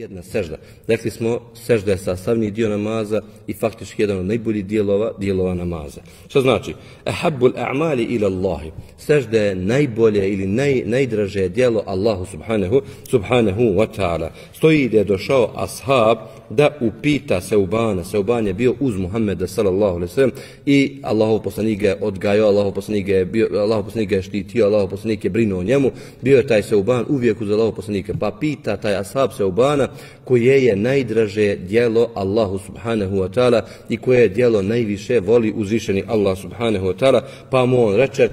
Jedna sežda. Rekli smo, sežda je sastavni dio namaza i faktički jedan od najboljih dijelova, dijelova namaza. Što znači? Ahabbul a'mali ila Allahi. Sežda je najbolje ili naj, najdraže dijelo Allahu subhanahu, subhanahu wa ta'ala. Stoji da je došao ashab da upita Seubana. Seuban je bio uz Muhammeda sallallahu alaihi sallam i Allahov poslanik je odgajao, Allahov poslanik je, bio, Allahov poslanik je štitio, Allahov poslanik je brinuo o njemu. Bio je taj Seuban uvijek uz Allahov poslanika. Pa pita taj ashab Seubana koje je najdraže dijelo Allahu subhanahu wa ta'ala i koje je dijelo najviše voli uzvišeni Allah subhanahu wa ta'ala. Pa mu on reče,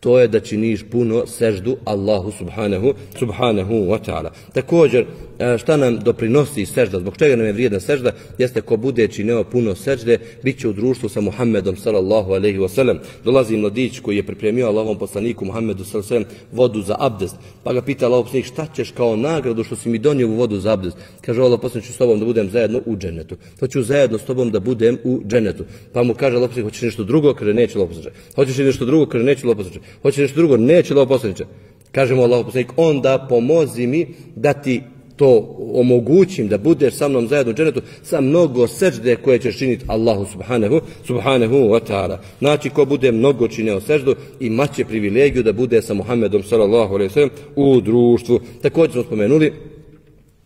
to je da činiš puno seždu Allahu subhanahu subhanahu wa ta'ala. Također, e, šta nam doprinosi sežda, zbog čega nam je vrijedna sežda, jeste ko bude čineo puno sežde, bit će u društvu sa Muhammedom sallallahu alaihi wasallam. Dolazi mladić koji je pripremio Allahom poslaniku Muhammedu sallallahu alaihi wasallam vodu za abdest. Pa ga pita Allahom poslanik šta ćeš kao nagradu što si mi donio vodu za abdest. Kaže Allah poslanik ću s tobom da budem zajedno u dženetu. Hoću zajedno s tobom da budem u dženetu. Pa mu kaže Allah poslanik hoćeš nešto drugo, kaže neće Allah poslanik. Hoćeš nešto drugo, kaže neće Allah poslanik. Hoće nešto drugo, neće Allah poslaniče. Kaže mu Allah poslanik, onda pomozi mi da ti to omogućim da budeš sa mnom zajedno u dženetu sa mnogo sežde koje ćeš činiti Allahu subhanahu, subhanahu wa ta'ala. Znači, ko bude mnogo čineo seždu, imaće privilegiju da bude sa Muhammedom sallallahu alaihi sallam u društvu. Također smo spomenuli,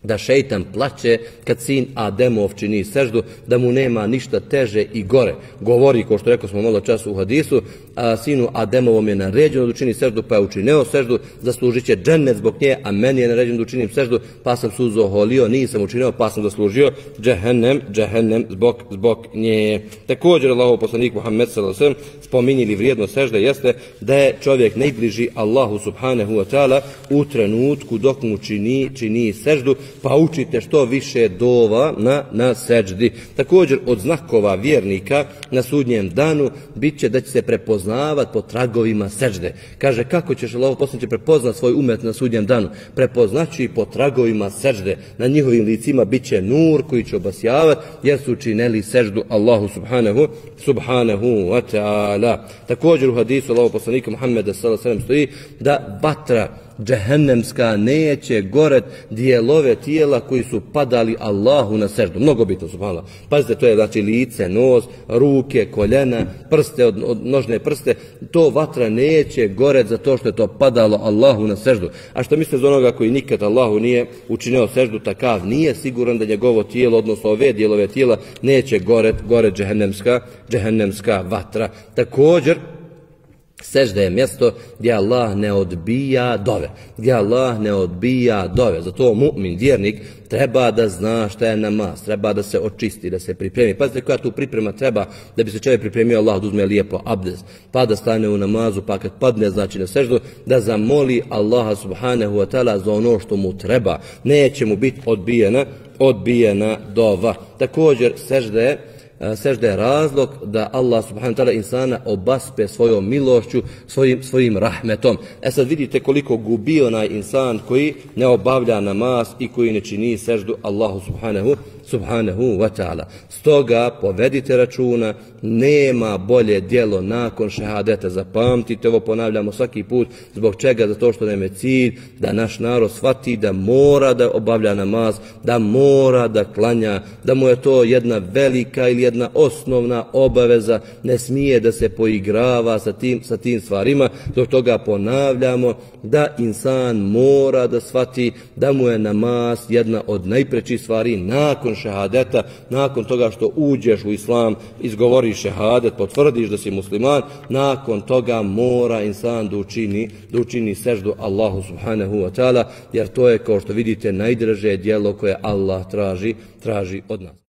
da šeitan plaće kad sin Ademov čini seždu, da mu nema ništa teže i gore. Govori, ko što rekao smo malo času u hadisu, a sinu Ademovom je naređeno da učini seždu, pa je učineo seždu, zaslužit će džennet zbog nje, a meni je naređeno da učinim seždu, pa sam suzo holio, nisam učinio, pa sam zaslužio džehennem, džehennem zbog, zbog nje. Također, Allahov poslanik Muhammed s.a.v. spominjili vrijedno sežde, jeste da je čovjek najbliži Allahu subhanahu wa ta'ala u trenutku dok mu čini, čini seždu, pa učite što više dova na, na seđdi. Također, od znakova vjernika na sudnjem danu bit će da će se prepoznavat po tragovima seđde. Kaže, kako ćeš Allah posljednice prepoznat svoj umet na sudnjem danu? Prepoznaću i po tragovima seđde. Na njihovim licima bit će nur koji će obasjavat jer su čineli seđdu Allahu subhanahu, subhanahu wa ta'ala. Također u hadisu Allah poslanika Muhammeda s.a.v. stoji da batra džehennemska neće goret dijelove tijela koji su padali Allahu na seždu. Mnogo bitno su. Pazite, to je znači lice, nos, ruke, koljena, prste, od, od nožne prste. To vatra neće goret za to što je to padalo Allahu na seždu. A što misle za onoga koji nikad Allahu nije učinio seždu takav, nije siguran da njegovo tijelo, odnosno ove dijelove tijela, neće goret, goret džehennemska, džehennemska vatra. Također, Sežda je mjesto gdje Allah ne odbija dove. Gdje Allah ne odbija dove. Zato mu'min, vjernik, treba da zna šta je namaz. Treba da se očisti, da se pripremi. Pazite koja tu priprema treba da bi se čovjek pripremio Allah da uzme lijepo abdes, Pa da stane u namazu, pa kad padne znači na seždu, da zamoli Allaha subhanahu wa ta'ala za ono što mu treba. Neće mu biti odbijena, odbijena dova. Također sežda je sežda je razlog da Allah subhanahu ta'ala insana obaspe svojom milošću, svojim, svojim rahmetom. E sad vidite koliko gubi onaj insan koji ne obavlja namaz i koji ne čini seždu Allahu subhanahu subhanahu wa ta'ala. Stoga povedite računa, nema bolje dijelo nakon šehadeta. Zapamtite ovo, ponavljamo svaki put. Zbog čega? Zato što nam je cilj da naš narod shvati da mora da obavlja namaz, da mora da klanja, da mu je to jedna velika ili jedna osnovna obaveza. Ne smije da se poigrava sa tim, sa tim stvarima. dok toga ponavljamo da insan mora da shvati da mu je namaz jedna od najprećih stvari nakon šehadeta, nakon toga što uđeš u islam, izgovoriš šehadet, potvrdiš da si musliman, nakon toga mora insan da učini, da učini seždu Allahu subhanahu wa ta'ala, jer to je, kao što vidite, najdraže dijelo koje Allah traži, traži od nas.